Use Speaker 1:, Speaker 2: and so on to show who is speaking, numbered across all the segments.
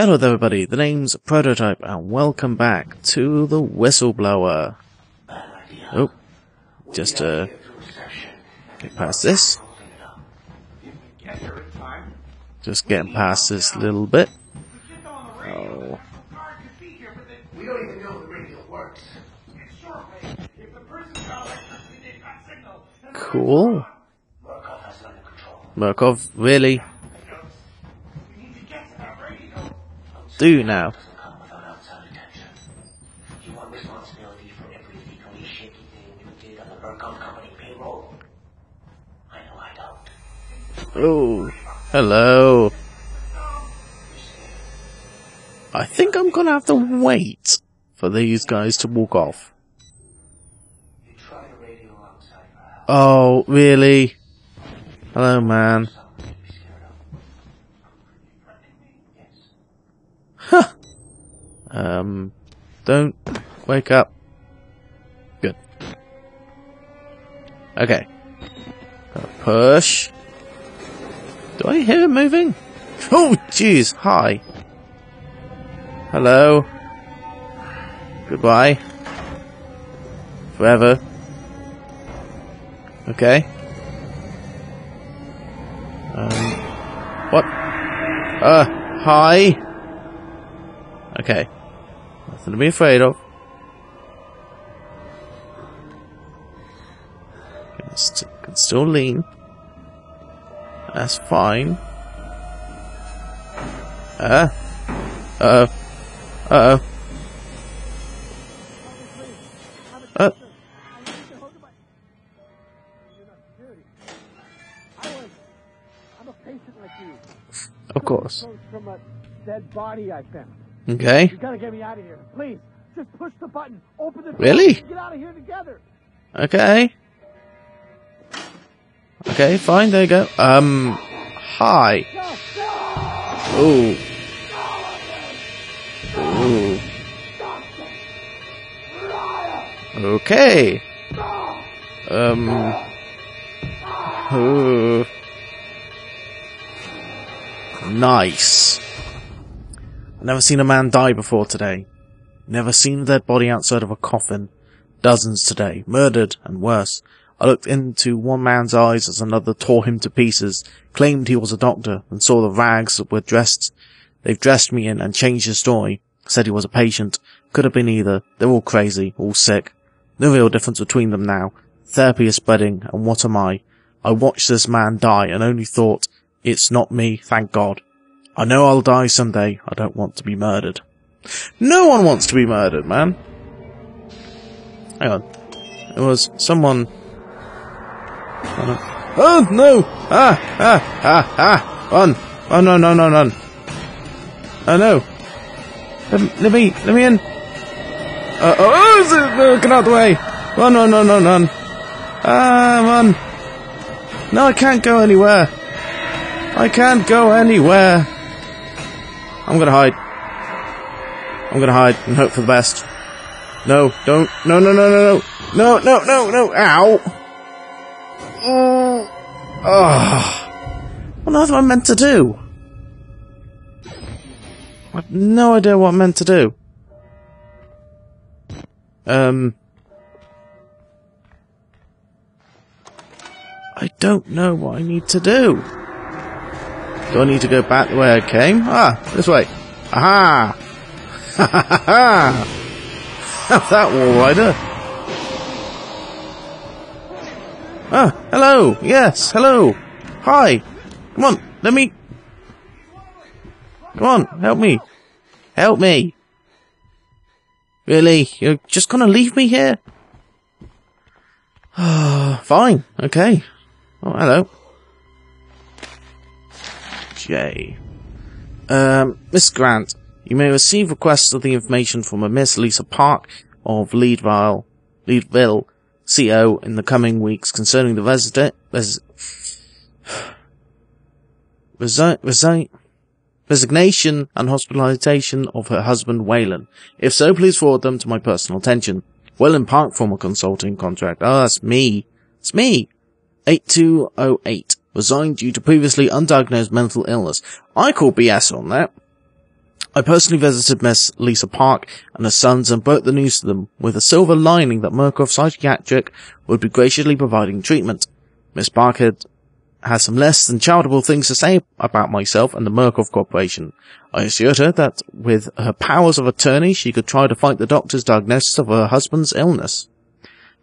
Speaker 1: Hello there everybody, the name's Prototype and welcome back to the Whistleblower. Oh, just uh, get past this. Just getting past this little bit. Oh, cool.
Speaker 2: Murkoff,
Speaker 1: really? Do now.
Speaker 2: Come without outside attention. You want responsibility for every legally shaky thing you did on the Murkoff Company payroll? I know I don't.
Speaker 1: Oh, hello. I think I'm gonna have to wait for these guys to walk off. Oh, really? Hello, man.
Speaker 2: Something to be scared of. Yes.
Speaker 1: Um, don't wake up. Good. Okay. Gotta push. Do I hear him moving? Oh, jeez. Hi. Hello. Goodbye. Forever. Okay. Um, what? Uh, hi. Okay. Nothing to be afraid of. Can, can still lean. That's fine. Uh. Uh. Uh. Uh.
Speaker 3: You.
Speaker 1: Of course.
Speaker 3: From a dead body I found.
Speaker 1: Okay.
Speaker 3: You gotta get me out of here. Please, just push the button. Open the door.
Speaker 1: Really?
Speaker 3: Get out of here together.
Speaker 1: Okay. Okay, fine, there you go. Um, hi. Ooh. Ooh. Okay. Um. Ooh. Nice. Never seen a man die before today. Never seen a dead body outside of a coffin. Dozens today, murdered and worse. I looked into one man's eyes as another tore him to pieces, claimed he was a doctor, and saw the rags that were dressed, they've dressed me in and changed his story. Said he was a patient. Could have been either. They're all crazy, all sick. No real difference between them now. Therapy is spreading, and what am I? I watched this man die and only thought, it's not me, thank God. I know I'll die someday. I don't want to be murdered. No one wants to be murdered, man. Hang on. It was someone. Oh no! Ah! Ah! Ah! Ah! Run! Oh no! No! No! Run! Oh no! Let, let me! Let me in! Uh, oh! oh get out of the way! Run! Run! Run! Run! Run! Ah! Run! No! I can't go anywhere! I can't go anywhere! I'm gonna hide. I'm gonna hide and hope for the best. No, don't. No, no, no, no, no. No, no, no, no. Ow. Oh. Oh. What on earth am I meant to do? I have no idea what I'm meant to do. Um. I don't know what I need to do. Do I need to go back the way I came? Ah, this way. Aha! Ha ha ha! Have that, Walrider. Ah, hello. Yes, hello. Hi. Come on, let me. Come on, help me. Help me. Really? You're just gonna leave me here? Fine, okay. Oh, hello. J. Um, Miss Grant, you may receive requests of the information from a Miss Lisa Park of Leadville, Leadville, CO in the coming weeks concerning the resident, res, resi, resi, resignation and hospitalization of her husband Waylon. If so, please forward them to my personal attention. Waylon Park former consulting contract. Oh, that's me. It's me. 8208. Resigned due to previously undiagnosed mental illness. I call BS on that. I personally visited Miss Lisa Park and her sons and broke the news to them with a silver lining that Murkoff Psychiatric would be graciously providing treatment. Miss Park had, some less than charitable things to say about myself and the Murkoff Corporation. I assured her that with her powers of attorney she could try to fight the doctor's diagnosis of her husband's illness.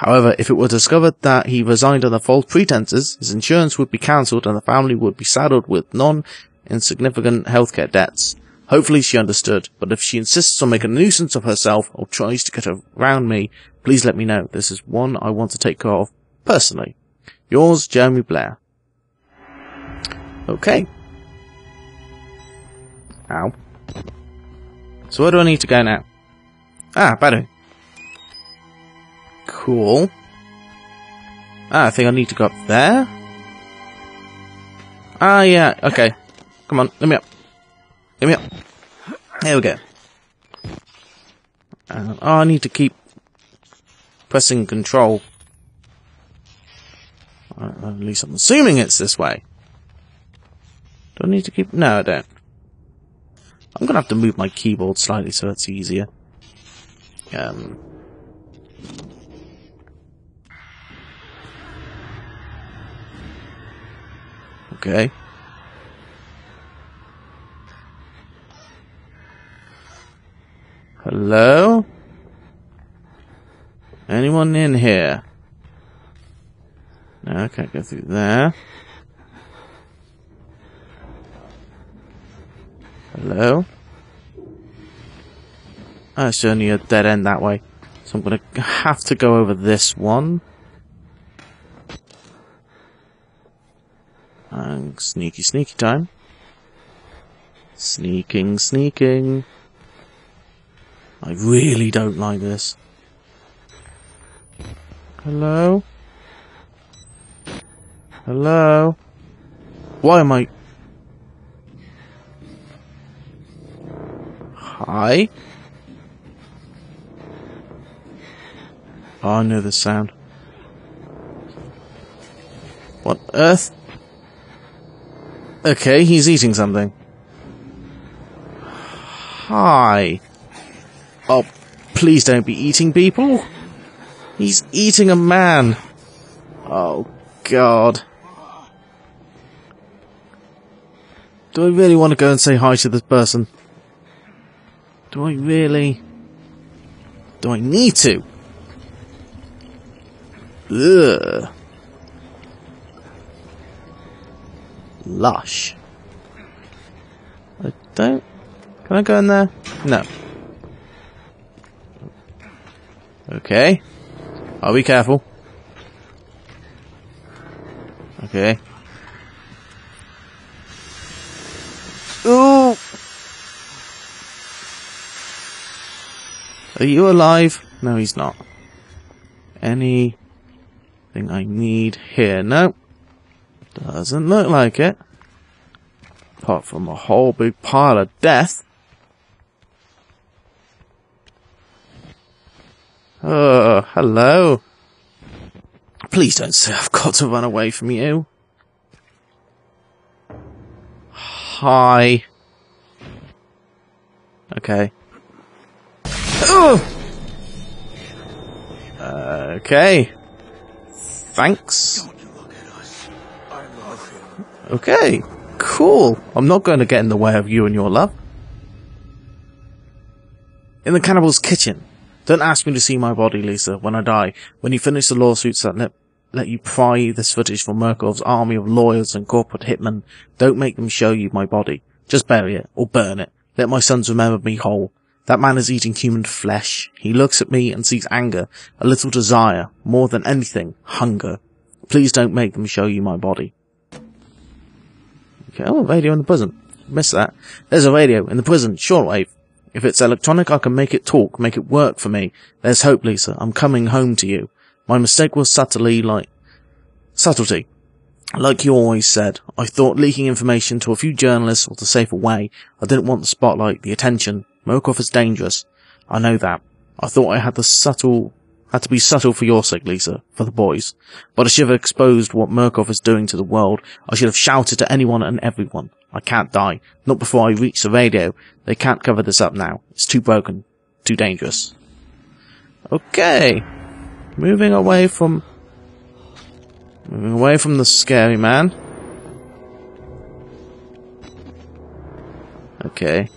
Speaker 1: However, if it were discovered that he resigned under false pretenses, his insurance would be cancelled and the family would be saddled with non-insignificant healthcare debts. Hopefully she understood, but if she insists on making a nuisance of herself or tries to get around me, please let me know. This is one I want to take care of personally. Yours, Jeremy Blair. Okay. Ow. So where do I need to go now? Ah, battery. Cool. Ah, I think I need to go up there. Ah, yeah, okay. Come on, let me up. Let me up. There we go. Uh, oh, I need to keep pressing control. Uh, at least I'm assuming it's this way. Do I need to keep... No, I don't. I'm gonna have to move my keyboard slightly so it's easier. Um... Okay. Hello? Anyone in here? No, I can't go through there. Hello? Oh, it's only a dead end that way. So I'm gonna have to go over this one. And sneaky, sneaky time. Sneaking, sneaking. I really don't like this. Hello? Hello? Why am I... Hi? Oh, I know the sound. What earth? Okay, he's eating something. Hi. Oh, please don't be eating people. He's eating a man. Oh, God. Do I really want to go and say hi to this person? Do I really? Do I need to? Ugh. Lush. I don't... Can I go in there? No. Okay. I'll be careful. Okay. Ooh! Are you alive? No, he's not. Anything I need here? No. Doesn't look like it. Apart from a whole big pile of death. Oh, hello. Please don't say I've got to run away from you. Hi. Okay. Oh! Okay. Thanks. Okay. Cool. I'm not going to get in the way of you and your love. In the cannibal's kitchen. Don't ask me to see my body, Lisa, when I die. When you finish the lawsuits that let, let you pry this footage from Murkoff's army of lawyers and corporate hitmen, don't make them show you my body. Just bury it, or burn it. Let my sons remember me whole. That man is eating human flesh. He looks at me and sees anger, a little desire, more than anything, hunger. Please don't make them show you my body. Okay, oh, radio in the prison. Missed that. There's a radio in the prison, shortwave. If it's electronic, I can make it talk, make it work for me. There's hope, Lisa. I'm coming home to you. My mistake was subtly like, subtlety. Like you always said, I thought leaking information to a few journalists was the safer way. I didn't want the spotlight, the attention. Murkoff is dangerous. I know that. I thought I had the subtle Had to be subtle for your sake, Lisa, for the boys. But I should have exposed what Murkoff is doing to the world. I should have shouted to anyone and everyone. I can't die. Not before I reach the radio. They can't cover this up now. It's too broken. Too dangerous. Okay. Moving away from... Moving away from the scary man. Okay.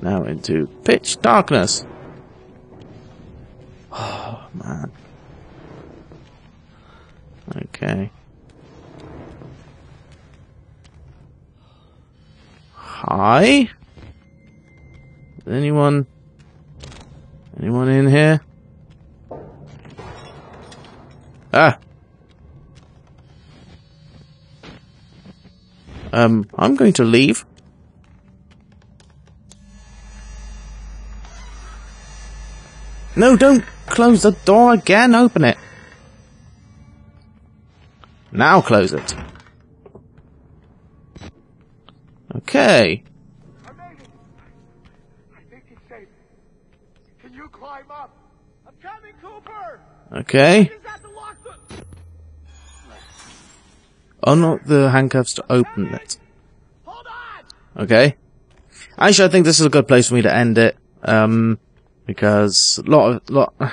Speaker 1: Now into pitch darkness. Oh, man. Okay. Hi? Is anyone... Anyone in here? Ah! Um, I'm going to leave. No, don't close the door again. Open it. Now close it. Okay. Okay. Unlock the handcuffs to open it. Okay. Actually, I think this is a good place for me to end it. Um, because a lot of, lot,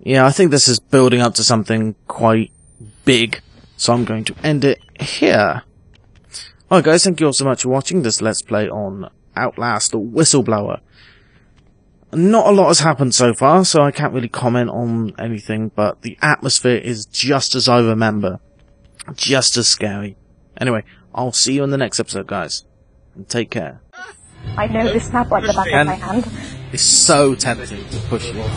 Speaker 1: yeah, I think this is building up to something quite big. So I'm going to end it here. Alright guys, thank you all so much for watching this Let's Play on Outlast Whistleblower. Not a lot has happened so far, so I can't really comment on anything, but the atmosphere is just as I remember. Just as scary. Anyway, I'll see you in the next episode, guys. And take care.
Speaker 4: I know this map like the back
Speaker 1: and
Speaker 4: of my hand.
Speaker 1: It's so tempting to push you.
Speaker 4: Oh!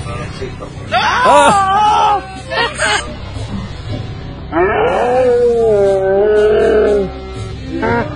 Speaker 4: Ah!